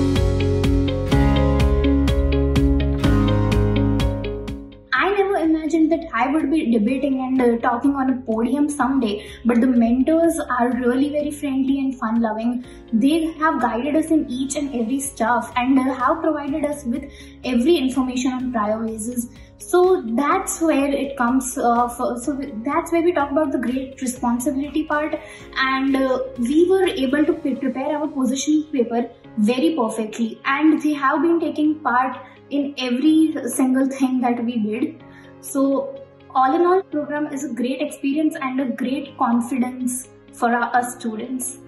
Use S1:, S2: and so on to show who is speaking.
S1: you I would be debating and uh, talking on a podium someday, but the mentors are really very friendly and fun loving. They have guided us in each and every stuff and uh, have provided us with every information on prior cryovases. So that's where it comes. Uh, for, so that's where we talk about the great responsibility part, and uh, we were able to prepare our position paper very perfectly, and they have been taking part in every single thing that we did. So all in all, program is a great experience and a great confidence for our, students.